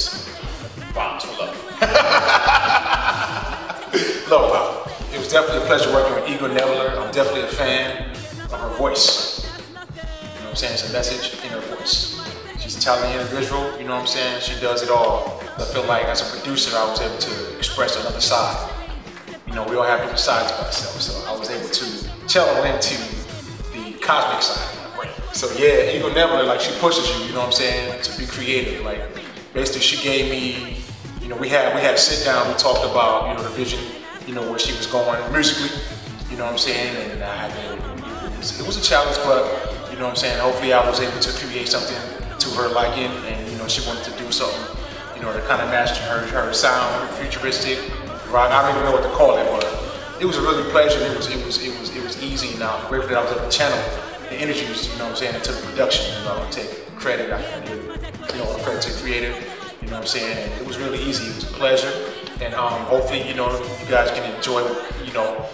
is bombs for love. love Pop. It was definitely a pleasure working with Eagle Nebula. I'm definitely a fan of her voice. You know what I'm saying? It's a message in her voice. She's a talented individual, you know what I'm saying? She does it all. I feel like as a producer, I was able to express another side. You know, we all have different sides of ourselves, so I was able to channel into the cosmic side. So yeah, Eagle Nebula, like she pushes you, you know what I'm saying, to be creative. Like basically she gave me, you know, we had we had a sit down, we talked about, you know, the vision, you know, where she was going musically, you know what I'm saying, and I had to, it was, a challenge, but you know what I'm saying, hopefully I was able to create something to her liking, and you know, she wanted to do something, you know, to kind of match her, her sound, futuristic, rock, I don't even know what to call it, but it was a really pleasure, it was, it was, it was, it was easy, now grateful that I was able to channel the energies, you know what I'm saying, into the production, you know, take credit, I give, you know, credit to creator, you know what I'm saying, it was really easy, it was a pleasure, and um, hopefully, you know, you guys can enjoy, you know,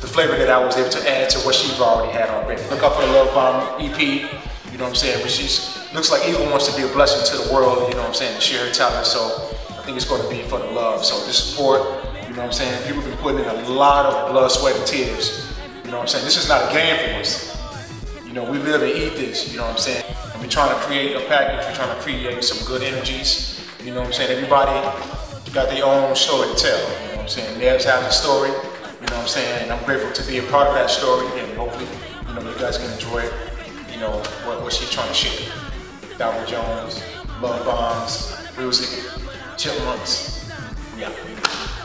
the flavor that I was able to add to what she's already had already. Look up for the Love Bomb EP, you know what I'm saying, but she's, looks like Eagle wants to be a blessing to the world, you know what I'm saying, to share her talent, so I think it's going to be for the love, so the support, you know what I'm saying, people have been putting in a lot of blood, sweat, and tears, you know what I'm saying, this is not a game for us, you know, we live and eat this, you know what I'm saying, we're trying to create a package, we're trying to create some good energies, you know what I'm saying, everybody got their own story to tell, you know what I'm saying, Nev's has a story, you know what I'm saying, and I'm grateful to be a part of that story, and hopefully, you know, you guys can enjoy it, you know, what, what she's trying to share. Daru Jones, Love Bombs, Music, Chipmunks, yeah.